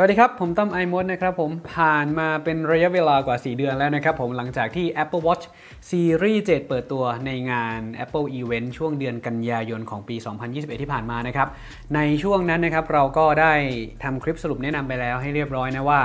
สวัสดีครับ ผมต้อมไอมดนะครับผมผ่านมาเป็นระยะเวลากว่า 4 เดือนแล้วนะครับผมหลังจากที่ Apple Watch Series 7 เปิดตัวในงาน Apple Event ช่วงเดือนกันยายนของปี 2021 ที่ผ่านมานะครับในช่วงนั้นนะครับเราก็ได้ทำคลิปสรุปแนะนำไปแล้วให้เรียบร้อยนะว่า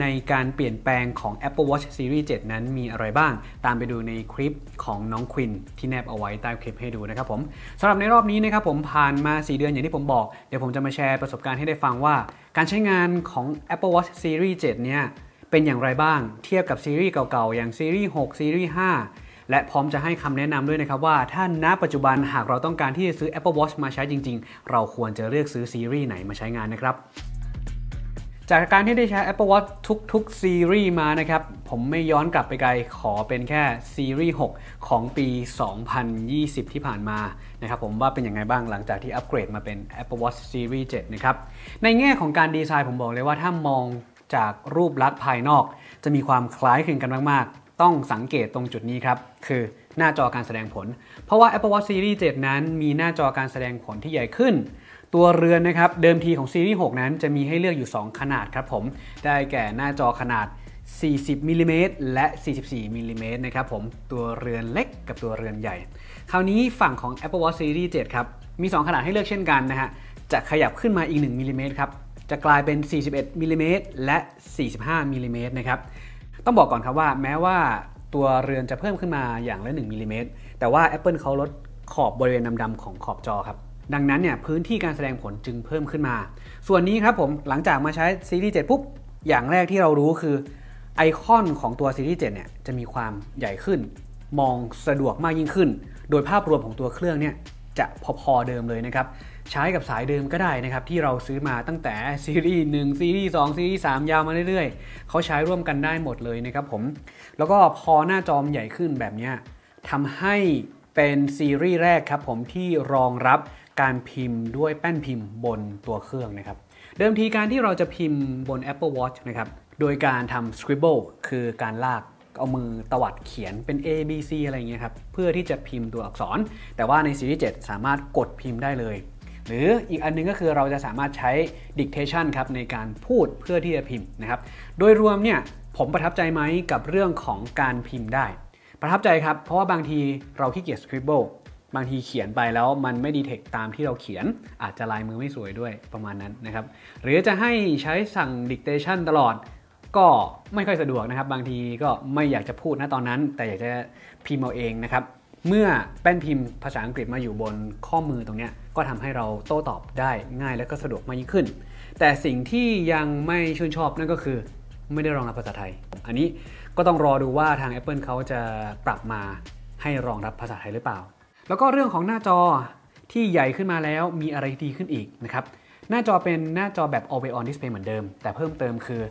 ในการเปลี่ยนแปลงของ Apple Watch Series 7 นั้นมีอะไรบ้าง ตามไปดูในคลิปของน้องควินที่แนบเอาไว้ใต้คลิปให้ดูนะครับผมสำหรับในรอบนี้นะครับผมผ่านมา 4 เดือนอย่างที่ผมบอกเดี๋ยวผมจะมาแชร์ประสบการณ์ให้ได้ฟังว่า การใช้งานของ Apple Watch Series 7 เนี่ย เป็นอย่างไรบ้างเทียบกับซีรีส์เก่าๆ อย่างซีรีส์ 6 ซีรีส์ 5 และพร้อมจะให้คำแนะนำด้วยนะครับว่าถ้าณปัจจุบันหากเราต้องการที่จะซื้อ Apple Watch มาใช้จริง ๆ เราควรจะเลือกซื้อซีรีส์ไหนมาใช้งานนะครับ จากการที่ได้ใช้ Apple Watch ทุกๆซีรีส์มานะครับ ผมไม่ย้อนกลับไปไกลขอเป็นแค่ซีรีส์ 6 ของปี 2020 ที่ผ่านมานะครับผมว่าเป็นยังไงบ้างหลังจากที่อัปเกรดมาเป็น Apple Watch Series 7 นะครับ ในแง่ของการดีไซน์ผมบอกเลยว่าถ้ามองจากรูปลักษณ์ภายนอก จะมีความคล้ายคลึงกันมากๆ ต้องสังเกตตรงจุดนี้ครับ คือหน้าจอการแสดงผล เพราะว่า Apple Watch Series 7 นั้นมีหน้าจอการแสดงผลที่ใหญ่ขึ้น ตัวเรือนนะครับเดิมทีของซีรีส์ 6 นั้นจะมีให้เลือกอยู่ 2 ขนาดครับผมได้แก่หน้าจอขนาด 40มิลลิเมตรและ 44มิลลิเมตรนะครับผมตัวเรือนเล็กกับตัวเรือนใหญ่ คราวนี้ฝั่งของ Apple Watch Series 7 ครับ มี 2 ขนาดให้เลือกเช่นกันนะฮะจะขยับขึ้นมาอีก1มิลลิเมตรครับจะกลายเป็น 41มิลลิเมตรและ 45มิลลิเมตรนะครับต้องบอกก่อนครับว่าแม้ว่าตัวเรือนจะเพิ่มขึ้นมาอย่างละ1มิลลิเมตรแต่ว่า Apple เขาลดขอบบริเวณดำๆของขอบจอครับ ดังนั้นเนี่ยพื้นที่การแสดงผลจึงเพิ่มขึ้นมา ส่วนนี้ครับผมหลังจากมาใช้ซีรีส์7ปุ๊บอย่างแรกที่เรารู้คือไอคอนของตัวซีรีส์7เนี่ยจะมีความใหญ่ขึ้น มองสะดวกมากยิ่งขึ้น โดยภาพรวมของตัวเครื่องเนี่ยจะพอๆเดิมเลยนะครับใช้กับสายเดิมก็ได้นะครับ ที่เราซื้อมาตั้งแต่ซีรีส์1ซีรีส์2ซีรีส์3ยาวมาเรื่อยๆ เขาใช้ร่วมกันได้หมดเลยนะครับผม แล้วก็พอหน้าจอมใหญ่ขึ้นแบบนี้ทำให้เป็นซีรีส์แรกครับผมที่รองรับ การพิมพ์ด้วยแป้นพิมพ์บนตัวเครื่องนะครับ เดิมทีการที่เราจะพิมพ์บน Apple Watch นะครับ โดยการทำ scribble คือการลากเอามือตวัดเขียนเป็น A B C อะไรอย่างเงี้ยครับ เพื่อที่จะพิมพ์ตัวอักษร แต่ว่าในซีรีส์7สามารถกดพิมพ์ได้เลย หรืออีกอันนึงก็คือเราจะสามารถใช้ dictation ครับในการพูดเพื่อที่จะพิมพ์นะครับ โดยรวมเนี่ยผมประทับใจไหมกับเรื่องของการพิมพ์ได้ ประทับใจครับ เพราะว่าบางทีเราขี้เกียจ scribble บางทีเขียนไปแล้วมันไม่ดีเทคตามที่เราเขียน อาจจะลายมือไม่สวยด้วยประมาณนั้นนะครับ หรือจะให้ใช้สั่ง dictation ตลอดก็ไม่ค่อยสะดวกนะครับ บางทีก็ไม่อยากจะพูดนะตอนนั้น แต่อยากจะพิมพ์เอาเองนะครับ เมื่อแป้นพิมพ์ภาษาอังกฤษมาอยู่บนข้อมือตรงนี้ก็ทำให้เราโต้ตอบได้ง่ายและก็สะดวกมากยิ่งขึ้น แต่สิ่งที่ยังไม่ชื่นชอบนั่นก็คือไม่ได้รองรับภาษาไทย อันนี้ก็ต้องรอดูว่าทาง Apple เขาจะปรับมาให้รองรับภาษาไทยหรือเปล่า แล้วก็เรื่องของหน้าจอที่ใหญ่ขึ้นมาแล้วมีอะไรดีขึ้นอีกนะครับหน้าจอเป็นหน้าจอแบบ Always On Display เหมือนเดิม แต่เพิ่มเติมคือ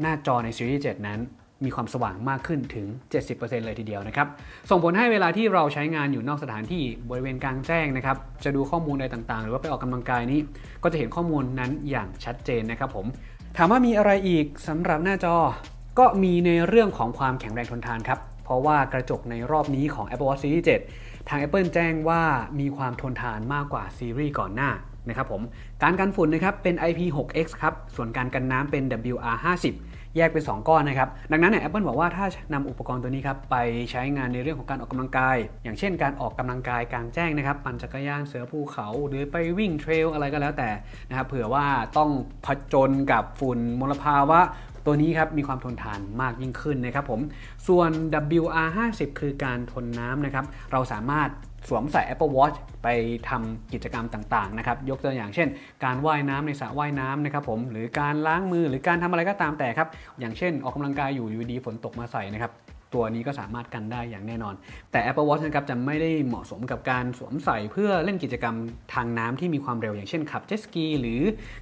หน้าจอในซีรีส์7นั้น มีความสว่างมากขึ้นถึง 70%เลยทีเดียวนะครับ ส่งผลให้เวลาที่เราใช้งานอยู่นอกสถานที่บริเวณกลางแจ้งนะครับ จะดูข้อมูลอะไรต่างๆ หรือว่าไปออกกำลังกายนี้ ก็จะเห็นข้อมูลนั้นอย่างชัดเจนนะครับผม ถามว่ามีอะไรอีกสำหรับหน้าจอ ก็มีในเรื่องของความแข็งแรงทนทานครับ เพราะว่ากระจกในรอบนี้ของ Apple Watch Series 7 ทาง Apple แจ้งว่ามีความทนทานมากกว่าซีรีส์ก่อนหน้านะครับผม การกันฝุ่นนะครับเป็น IP6X ครับ ส่วนการกันน้ำเป็น WR50 แยกเป็น 2 ก้อนนะครับ ดังนั้นเนี่ย Apple บอกว่าถ้านำอุปกรณ์ตัวนี้ครับไปใช้งานในเรื่องของการออกกำลังกาย อย่างเช่นการออกกำลังกายกลางแจ้งนะครับ ปั่นจักรยานเสือภูเขา หรือไปวิ่งเทรลอะไรก็แล้วแต่นะครับ เผื่อว่าต้องผจญกับฝุ่นมลภาวะ ตัวนี้ครับมีความทนทานมากยิ่งขึ้นนะครับผม ส่วน WR50 คือการทนน้ำนะครับ เราสามารถสวมใส่ Apple Watch ไปทำกิจกรรมต่างๆนะครับยกตัวอย่างเช่น การว่ายน้ำในสระว่ายน้ำนะครับผมหรือการล้างมือหรือการทำอะไรก็ตามแต่ครับ อย่างเช่นออกกำลังกายอยู่อยู่ดีฝนตกมาใส่นะครับ ตัวนี้ก็สามารถกันได้อย่างแน่นอน แต่ Apple Watch นะครับจะไม่ได้เหมาะสมกับการสวมใส่เพื่อเล่นกิจกรรมทางน้ำที่มีความเร็วอย่างเช่นขับเจ็ตสกีหรือ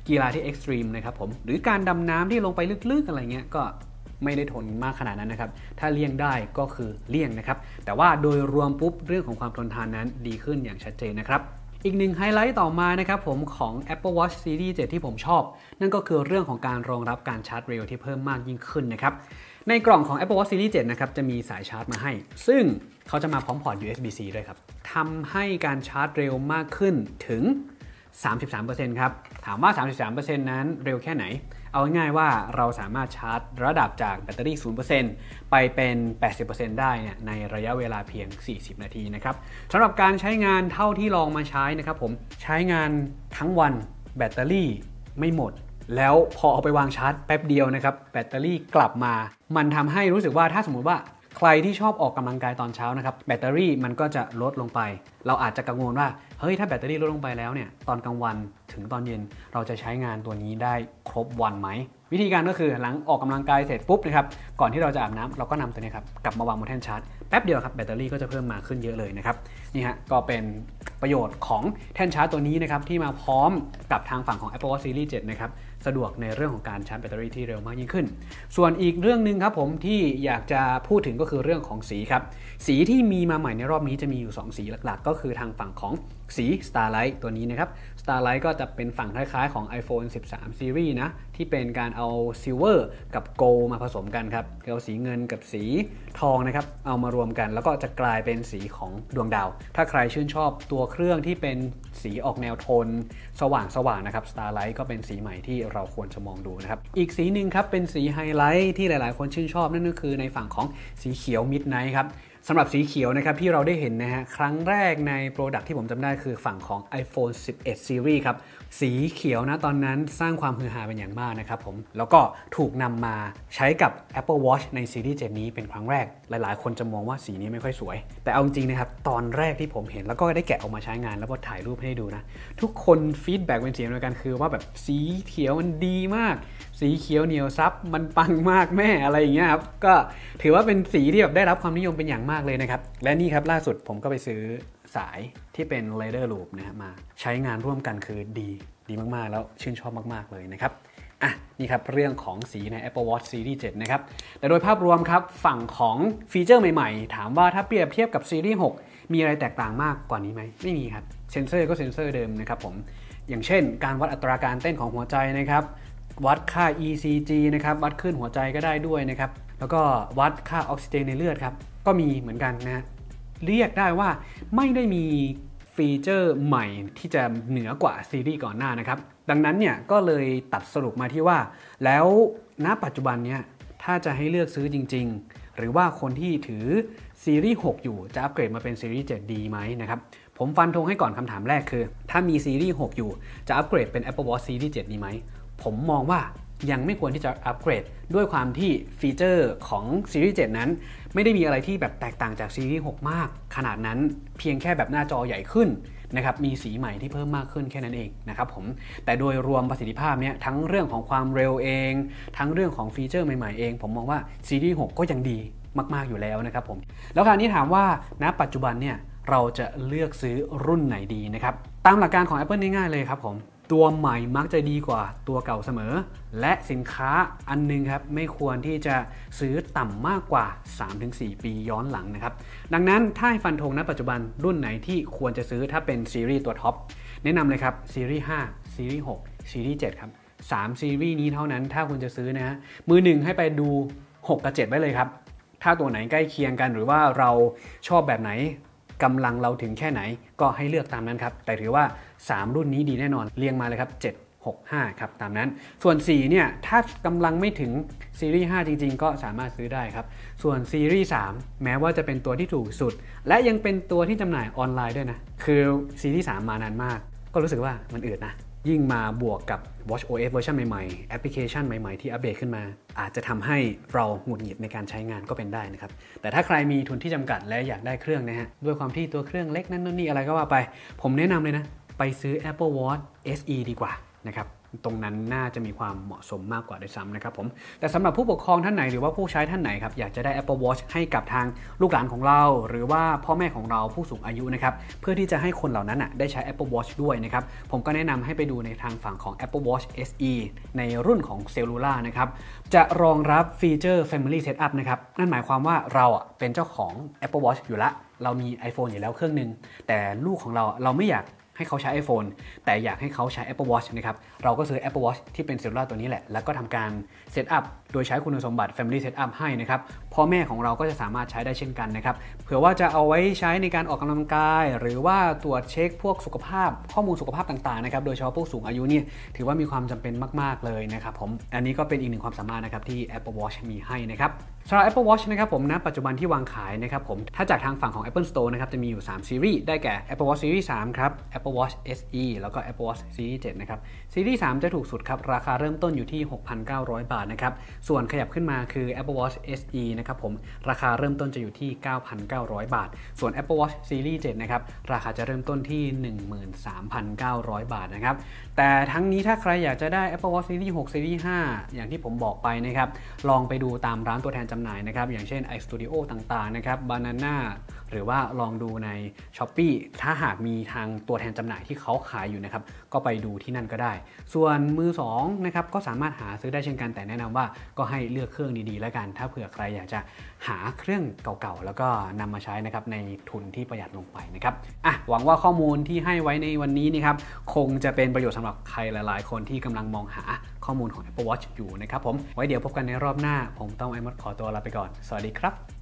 กีฬาที่ extreme นะครับผมหรือการดำน้ำที่ลงไปลึกๆอะไรเงี้ยก็ไม่ได้ทนมากขนาดนั้นนะครับ ถ้าเลี่ยงได้ก็คือเลี่ยงนะครับ แต่ว่าโดยรวมปุ๊บเรื่องของความทนทานนั้นดีขึ้นอย่างชัดเจนนะครับ อีกหนึ่งไฮไลท์ต่อมานะครับผมของ Apple Watch Series 7 ที่ผมชอบ นั่นก็คือเรื่องของการรองรับการชาร์จเร็วที่เพิ่มมากยิ่งขึ้นนะครับ ในกล่องของ Apple Watch Series 7 นะครับจะมีสายชาร์จมาให้ ซึ่งเขาจะมาพร้อมพอร์ต USB-C ด้วยครับทำให้การชาร์จเร็วมากขึ้นถึง 33%ครับ ถามว่า 33%นั้นเร็วแค่ไหน เอาง่ายๆว่าเราสามารถชาร์จระดับจากแบตเตอรี่ 0%ไปเป็น 80%ได้เนี่ยในระยะเวลาเพียง 40 นาทีนะครับสำหรับการใช้งานเท่าที่ลองมาใช้นะครับผม ใช้งานทั้งวันแบตเตอรี่ไม่หมด แล้วพอเอาไปวางชาร์จแป๊บเดียวนะครับ แบตเตอรี่กลับมา มันทำให้รู้สึกว่าถ้าสมมุติว่า ใครที่ชอบออกกำลังกายตอนเช้านะครับแบตเตอรี่มันก็จะลดลงไป เราอาจจะกังวลว่าเฮ้ยถ้าแบตเตอรี่ลดลงไปแล้วเนี่ยตอนกลางวันถึงตอนเย็นเราจะใช้งานตัวนี้ได้ครบวันไหม วิธีการก็คือหลังออกกำลังกายเสร็จปุ๊บนะครับก่อนที่เราจะอาบน้ำเราก็นำตัวนี้ครับกลับมาวางบนแท่นชาร์จแป๊บเดียวครับแบตเตอรี่ก็จะเพิ่มมาขึ้นเยอะเลยนะครับนี่ฮะก็เป็นประโยชน์ของแท่นชาร์จตัวนี้นะครับที่มาพร้อมกับทางฝั่งของ Apple Watch Series 7 นะครับสะดวกในเรื่องของการชาร์จแบตเตอรี่ที่เร็วมากยิ่งขึ้น ส่วนอีกเรื่องหนึ่งครับผมที่อยากจะพูดถึงก็คือเรื่องของสีครับสีที่มีมาใหม่ในรอบนี้จะมีอยู่ 2 สีหลักๆ ก็คือทางฝั่งของ สี Starlight ตัวนี้นะครับ Starlight ก็จะเป็นฝั่งคล้ายๆของ iPhone 13 Series นะ ที่เป็นการเอา Silver กับ Gold มาผสมกันครับเอาสีเงินกับสีทองนะครับ เอามารวมกัน แล้วก็จะกลายเป็นสีของดวงดาว ถ้าใครชื่นชอบตัวเครื่องที่เป็นสีออกแนวโทน สว่างๆนะครับ Starlight ก็เป็นสีใหม่ที่เราควรจะมองดูนะครับ อีกสีหนึ่งครับเป็นสีไฮไลท์ที่หลายๆ คนชื่นชอบนั่นก็คือในฝั่งของสีเขียว Midnight ครับ สำหรับสีเขียวนะครับที่เราได้เห็นนะฮะครั้งแรกใน product ที่ผมจำได้คือฝั่งของ iPhone 11 Series ครับ สีเขียวนะตอนนั้นสร้างความฮือฮาเป็นอย่างมากนะครับผมแล้วก็ถูกนำมาใช้กับ Apple Watch ในซีรีส์ 7 นี้เป็นครั้งแรก หลายๆ คนจะมองว่าสีนี้ไม่ค่อยสวย แต่เอาจริงนะครับ ตอนแรกที่ผมเห็นแล้วก็ได้แกะออกมาใช้งานแล้วก็ถ่ายรูปให้ดูนะ ทุกคน feedback เป็นเสียงเดียวกันคือว่าแบบสีเขียวมันดีมาก สีเขียวเหนี่ยวทรัพย์มันปังมากแม่อะไรอย่างเงี้ยครับก็ถือว่าเป็นสีที่แบบได้รับความนิยมเป็นอย่างมากเลยนะครับ และนี่ครับล่าสุดผมก็ไปซื้อสายที่เป็น Leather Loop นะมาใช้งานร่วมกันคือดีดีมากๆ แล้วชื่นชอบมากๆเลยนะครับอะนี่ครับเรื่องของสีใน Apple Watch Series 7 นะครับ แต่โดยภาพรวมครับฝั่งของฟีเจอร์ใหม่ๆ ถามว่าถ้าเปรียบเทียบกับซีรีส์6มีอะไรแตกต่างมากกว่านี้ไหมไม่มีครับ เซนเซอร์ก็เซนเซอร์เดิมนะครับผม อย่างเช่น การวัดอัตราการเต้นของหัวใจนะครับ วัดค่า ECG นะครับ วัดคลื่นหัวใจก็ได้ด้วยนะครับ แล้วก็วัดค่าออกซิเจนในเลือดครับ ก็มีเหมือนกันนะ เรียกได้ว่าไม่ได้มีฟีเจอร์ใหม่ที่จะเหนือกว่าซีรีส์ก่อนหน้านะครับ ดังนั้นเนี่ยก็เลยตัดสรุปมาที่ว่า แล้วณปัจจุบันเนี่ยถ้าจะให้เลือกซื้อจริง ๆ หรือว่าคนที่ถือซีรีส์6อยู่จะอัปเกรดมาเป็นซีรีส์7ดีไหมนะครับผมฟันธงให้ก่อนคำถามแรกคือ ถ้ามีซีรีส์6อยู่จะอัปเกรดเป็น Apple Watch Series 7ดีไหม ผมมองว่ายังไม่ควรที่จะอัปเกรด ด้วยความที่ฟีเจอร์ของซีรีส์7นั้น ไม่ได้มีอะไรที่แบบแตกต่างจากซีรีส์6 มาก ขนาดนั้นเพียงแค่แบบหน้าจอใหญ่ขึ้นนะครับมีสีใหม่ที่เพิ่มมากขึ้นแค่นั้นเองนะครับผมแต่โดยรวมประสิทธิภาพเนี้ยทั้งเรื่องของความเร็วเอง ทั้งเรื่องของฟีเจอร์ใหม่ๆเอง ผมมองว่าซีรีส์6ก็ยังดีมาก ๆ อยู่แล้วนะครับผมแล้วคราวนี้ถามว่าณปัจจุบันเนี่ยเราจะเลือกซื้อรุ่นไหนดีนะครับตามหลักการของ Apple ง่ายๆเลยครับผม ตัวใหม่มักจะดีกว่าตัวเก่าเสมอ และสินค้าอันนึงครับไม่ควรที่จะซื้อต่ำมากกว่า 3-4 ปีย้อนหลังนะครับ ดังนั้นถ้าให้ฟันธงณปัจจุบันรุ่นไหนที่ควรจะซื้อถ้าเป็นซีรีส์ตัวท็อปแนะนำเลยครับซีรีส์5ซีรีส์6ซีรีส์7ครับ3ซีรีส์นี้เท่านั้นถ้าคุณจะซื้อนะฮะมือหนึ่งให้ไปดู 6 กับ 7 ไว้เลยครับ ถ้าตัวไหนใกล้เคียงกันหรือว่าเราชอบแบบไหนกำลังเราถึงแค่ไหนก็ให้เลือกตามนั้นครับ แต่ถือว่า 3 รุ่นนี้ดีแน่นอนเรียงมาเลยครับ 7 6 5 ครับตามนั้น ส่วน 4 เนี่ย ถ้ากำลังไม่ถึงซีรีส์ 5 จริง ๆ ก็สามารถซื้อได้ครับ ส่วนซีรีส์ 3 แม้ว่าจะเป็นตัวที่ถูกสุด และยังเป็นตัวที่จำหน่ายออนไลน์ด้วยนะ คือซีรีส์ 3 มานานมาก ก็รู้สึกว่ามันอืดนะ ยิ่งมาบวกกับ Watch OS เวอร์ชันใหม่ๆ แอปพลิเคชันใหม่ๆ ที่อัปเดตขึ้นมา อาจจะทำให้เราหงุดหงิดในการใช้งานก็เป็นได้นะครับ แต่ถ้าใครมีทุนที่จำกัดและอยากได้เครื่องนะฮะ ด้วยความที่ตัวเครื่องเล็กนั่นนี่อะไรก็ว่าไป ผมแนะนำเลยนะ ไปซื้อ Apple Watch SE ดีกว่านะครับตรงนั้นน่าจะมีความเหมาะสมมากกว่าด้วยซ้ำนะครับผม แต่สำหรับผู้ปกครองท่านไหนหรือว่าผู้ใช้ท่านไหนครับอยากจะได้ Apple Watch ให้กับทางลูกหลานของเรา หรือว่าพ่อแม่ของเราผู้สูงอายุนะครับเพื่อที่จะให้คนเหล่านั้นอะได้ใช้ Apple Watch ด้วยนะครับผมก็แนะนำให้ไปดูในทางฝั่งของ Apple Watch SE ในรุ่นของ Cellular นะครับจะรองรับฟีเจอร์ Family Setup นะครับนั่นหมายความว่าเราอะเป็นเจ้าของ Apple Watch อยู่ละเรามี iPhone อยู่แล้วเครื่องนึง แต่ลูกของเราเราไม่อยาก ให้เขาใช้ iPhone แต่อยากให้เขาใช้ Apple Watch นะครับ เราก็ซื้อ Apple Watch ที่เป็นเซลลูล่าตัวนี้แหละ แล้วก็ทำการเซตอัพ โดยใช้คุณสมบัติ Family Setup ให้นะครับพ่อแม่ของเราก็จะสามารถใช้ได้เช่นกันนะครับเผื่อว่าจะเอาไว้ใช้ในการออกกำลังกาย หรือว่าตรวจเช็คพวกสุขภาพ ข้อมูลสุขภาพต่างๆนะครับโดยเฉพาะผู้สูงอายุเนี่ยถือว่ามีความจำเป็นมาก ๆ เลยนะครับผมอันนี้ก็เป็นอีกหนึ่งความสามารถนะครับที่ Apple Watch มีให้นะครับสำหรับ Apple Watch นะครับผมณปัจจุบันที่วางขายนะครับผมถ้าจากทางฝั่งของ Apple Store นะครับจะมีอยู่ 3 ซีรีส์ได้แก่ Apple Watch Series 3ครับ Apple Watch SE แล้วก็ Apple Watch Series 7นะครับซีรีส์3จะถูกสุดครับราคาเริ่มต้นอยู่ที่ 6,900 บาทนะครับส่วนขยับขึ้นมาคือ Apple Watch SE นะครับผมราคาเริ่มต้นจะอยู่ที่ 9,900 บาท ส่วน Apple Watch Series 7 นะครับ ราคาจะเริ่มต้นที่ 13,900 บาทนะครับ แต่ทั้งนี้ถ้าใครอยากจะได้ Apple Watch Series 6 Series 5 อย่างที่ผมบอกไปนะครับ ลองไปดูตามร้านตัวแทนจำหน่ายนะครับ อย่างเช่น iStudio ต่างๆ นะครับ Banana หรือว่าลองดูใน s h อ p e e ถ้าหากมีทางตัวแทนจำหน่ายที่เขาขายอยู่นะครับ ก็ไปดูที่นั่นก็ได้ ส่วนมือ2นะครับ ก็สามารถหาซื้อได้เช่นกันแต่แนะนำว่าก็ให้เลือกเครื่องดีๆ แล้วกัน ถ้าเผื่อใครอยากจะหาเครื่องเก่าๆ แล้วก็นำมาใช้นะครับในทุนที่ประหยัดลงไปนะครับอะหวังว่าข้อมูลที่ให้ไว้ในวันนี้นะครับคงจะเป็นประโยชน์สำหรับใครหลายๆ คนที่กำลังมองหาข้อมูลของ Apple Watch อยู่นะครับผมไว้เดี๋ยวพบกันในรอบหน้า ผมต้องไอมดขอตัวลาไปก่อน สวัสดีครับ